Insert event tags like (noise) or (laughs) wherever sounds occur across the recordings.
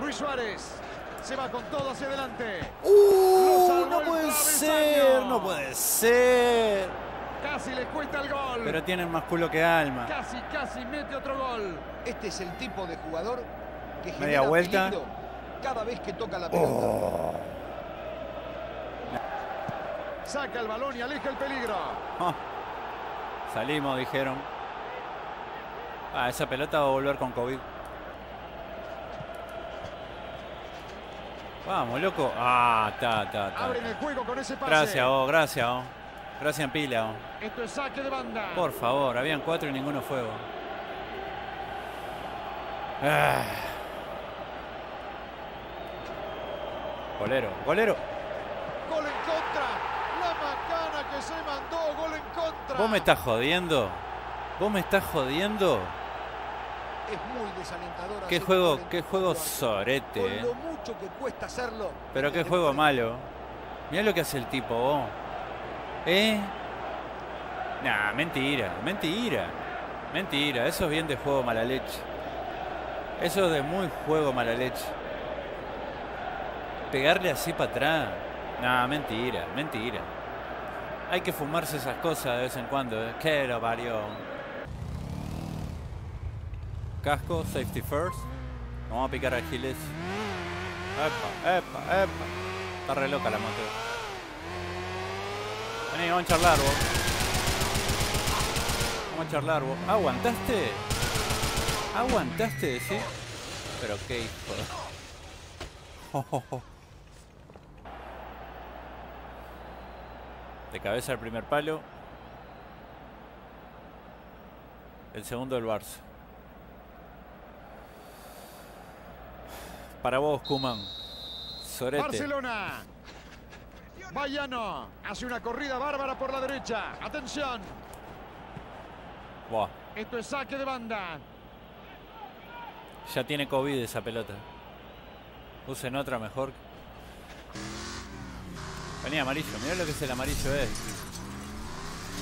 Luis Suárez se va con todo hacia adelante. ¡Uh! No puede ser, no puede ser. Casi les cuesta el gol. Pero tienen más culo que alma. Casi, casi mete otro gol. Este es el tipo de jugador que Media genera vuelta. peligro cada vez que toca la pelota. Oh. Saca el balón y aleja el peligro. Oh. Salimos, dijeron. Ah, esa pelota va a volver con COVID. Vamos, loco. Ah, ta, ta, ta. Abren el juego con ese pase. Gracias, oh, gracias, oh. Gracias en pila, oh. Esto es saque de banda. Por favor, habían cuatro y ninguno fue. Ah. Golero, golero. Gol en contra. La macana que se mandó. Gol en contra. ¿Vos me estás jodiendo? ¿Vos me estás jodiendo? Es. ¿Qué juego, qué juego sorete, eh. lo mucho que cuesta hacerlo. Pero qué juego malo. Mirá lo que hace el tipo, vos. ¿Eh? Nah, mentira, mentira. Mentira, eso es bien de juego mala leche. Eso es de muy juego mala leche. Pegarle así para atrás. Nah, mentira, mentira. Hay que fumarse esas cosas de vez en cuando. ¿eh? Que lo parió. Casco, safety first. Vamos a picar a Giles. Epa, epa, epa. Está re loca la moto. Vení, vamos a charlar vos. Vamos a charlar vos. ¿Aguantaste? ¿Aguantaste, sí? Pero qué hijo de... De cabeza el primer palo. El segundo el Barça. Para vos, Kuman. Sorete. Barcelona. Bayano hace una corrida bárbara por la derecha. Atención. Buah, Esto es saque de banda. ya tiene COVID esa pelota. Usen otra mejor. Vení amarillo, mirá lo que es el amarillo es.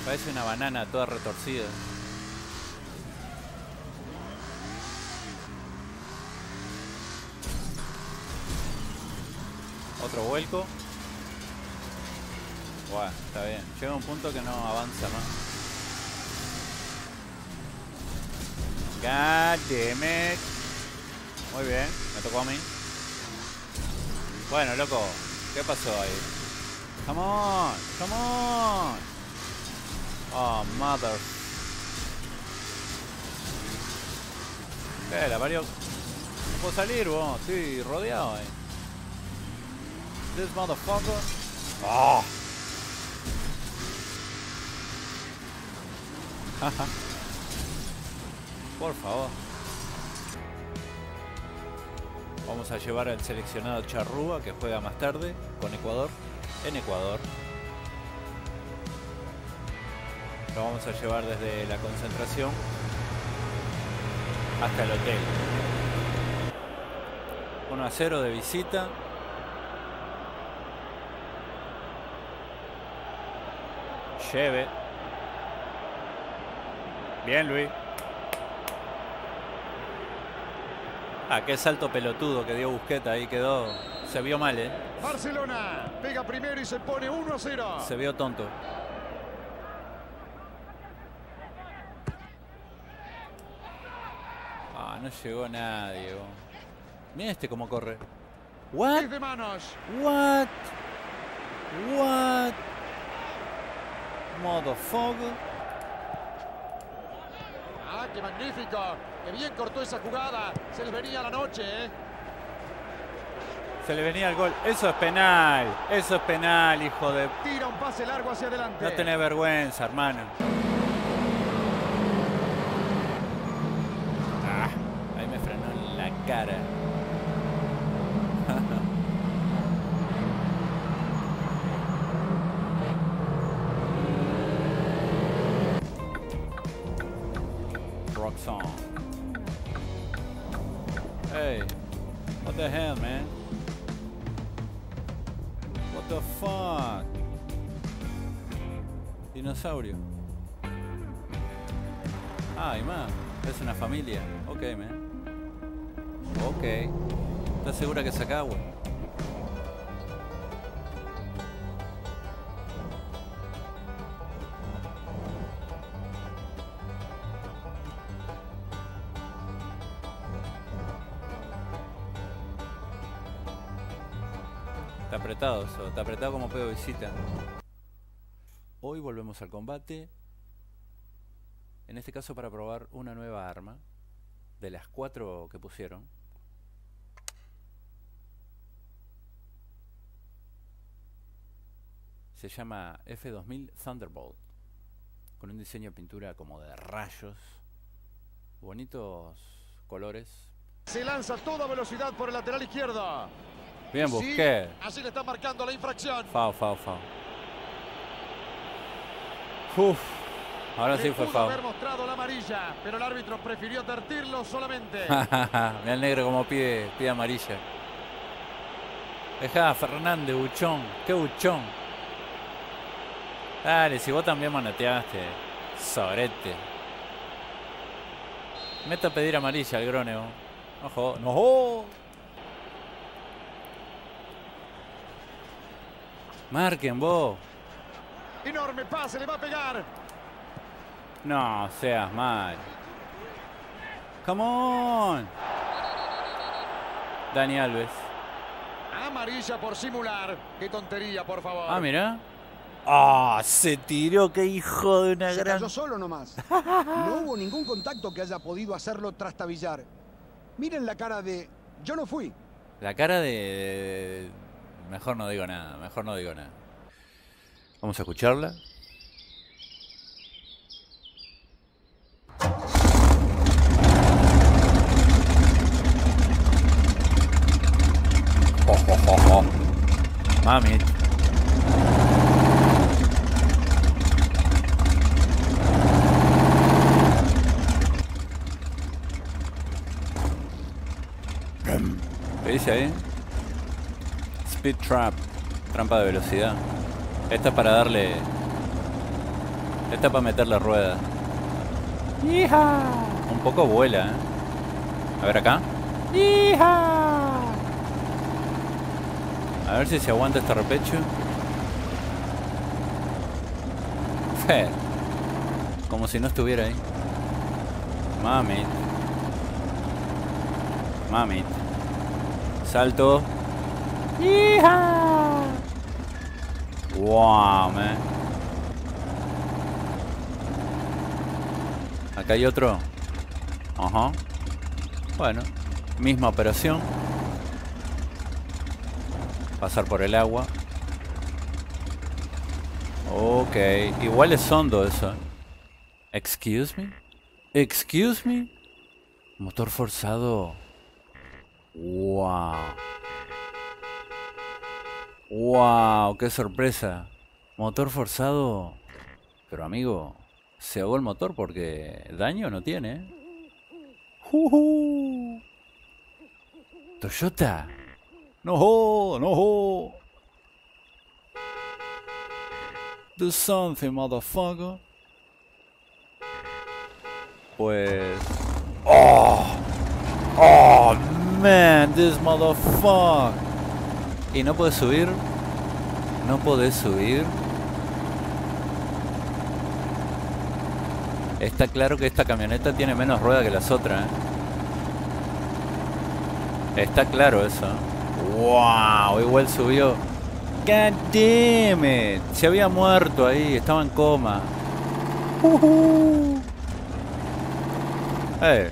Parece una banana toda retorcida. Otro vuelco. Buah, está bien. Llega un punto que no avanza más. God. Muy bien, me tocó a mí. Bueno, loco, ¿qué pasó ahí? Come on, come on. Oh, mother. Parió. No puedo salir, vos. Estoy rodeado ahí. This motherfucker. Oh. (laughs) Por favor. Vamos a llevar al seleccionado Charrúa que juega más tarde con Ecuador en Ecuador. Lo vamos a llevar desde la concentración hasta el hotel. 1 a 0 de visita. Lleve. Bien, Luis. Ah, qué salto pelotudo que dio Busqueta ahí quedó. Se vio mal, ¿eh? Barcelona pega primero y se pone 1 a 0. Se vio tonto. Ah, no llegó nadie. Mira este cómo corre. What? Manos. What? What? Motherfucker. Ah, qué magnífico. Qué bien cortó esa jugada. Se les venía la noche, ¿eh? Se le venía el gol. Eso es penal. Eso es penal, hijo de... Tira un pase largo hacia adelante. No tenés vergüenza, hermano. Ah, ahí me frenó en la cara. What the hell, man? What the fuck? Dinosaurio. Ah, hay más. Es una familia. Ok, man. Ok. ¿Estás segura que saca agua? Está apretado eso, está apretado como pedo visita. Hoy volvemos al combate. En este caso para probar una nueva arma. De las cuatro que pusieron. Se llama F2000 Thunderbolt. Con un diseño de pintura como de rayos. Bonitos colores. Se lanza a toda velocidad por el lateral izquierdo. Bien, Sí, busqué. así le está marcando la infracción. Fao, fao, fao. Uf. Ahora Le sí fue fao. haber mostrado la amarilla, pero el árbitro prefirió advertirlo solamente. (laughs) Mira el negro como pide, pide amarilla. Dejá, Fernández, buchón. Qué buchón. Dale, si vos también manoteaste. Sorete. Meta a pedir amarilla al grone, vos. Ojo, no. Marquen vos. Enorme pase, le va a pegar. No seas mal. Come on. Dani Alves. Amarilla por simular. Qué tontería, por favor. Ah, mira. Ah, se tiró, qué hijo de una Se gran. cayó solo nomás. (laughs) No hubo ningún contacto que haya podido hacerlo trastabillar. Miren la cara de... Yo no fui. La cara de. Mejor no digo nada, mejor no digo nada. Vamos a escucharla. Oh. Mami. ¿Qué ahí? Speed Trap. Trampa de velocidad. Esta es para darle. Esta es para meterle rueda. ¡Hija! Un poco vuela, ¿eh? A ver acá. ¡Hija! A ver si se aguanta este repecho. Como si no estuviera ahí. Mami. Mami. Salto. ¡Hija! Wow, man. Acá hay otro. Ajá. Bueno, misma operación. Pasar por el agua. Ok, igual es hondo eso. Excuse me? Excuse me? Motor forzado. Wow. Wow, qué sorpresa. Motor forzado. Pero amigo, se ahogó el motor porque daño no tiene. Juju. Toyota. No, no. Do something, motherfucker. Pues. Oh. Oh, man, this motherfucker. ¿Y no puedes subir? ¿No podés subir? Está claro que esta camioneta tiene menos rueda que las otras. ¿eh? Está claro eso. ¡Wow! Igual subió. God damn. Se había muerto ahí. Estaba en coma. Ujú. Eh.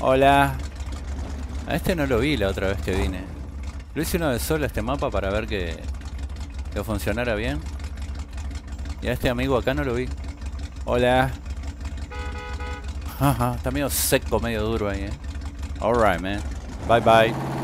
Hola. A este no lo vi la otra vez que vine. Lo hice una vez sola este mapa para ver que, que funcionara bien. Y a este amigo acá no lo vi. Hola. Ajá, está medio seco, medio duro ahí, eh. Alright, man. Bye bye.